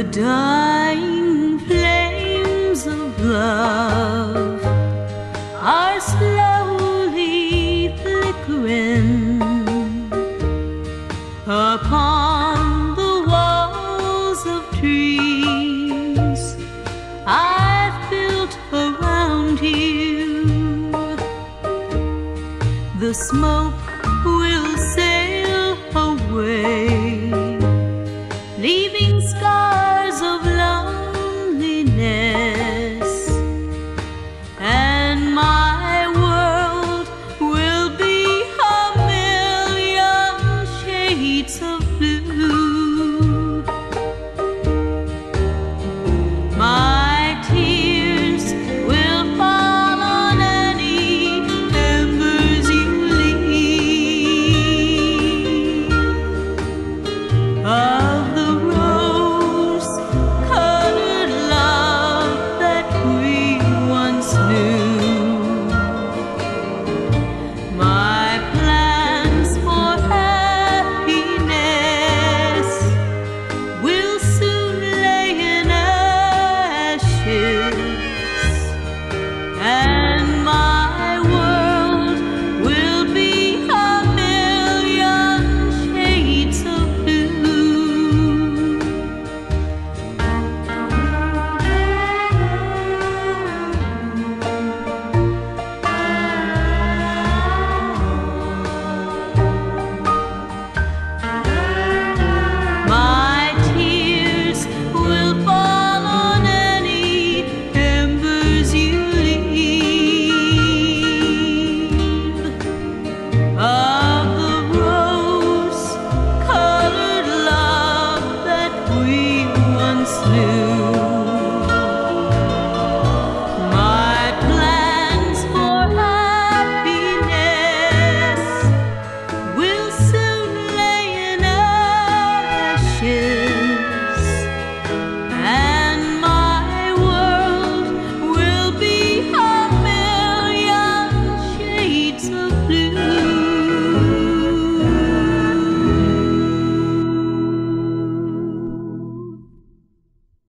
the dying flames of love are slowly flickering upon the walls of trees I've built around you. The smoke will sail away, leaving scars of loneliness.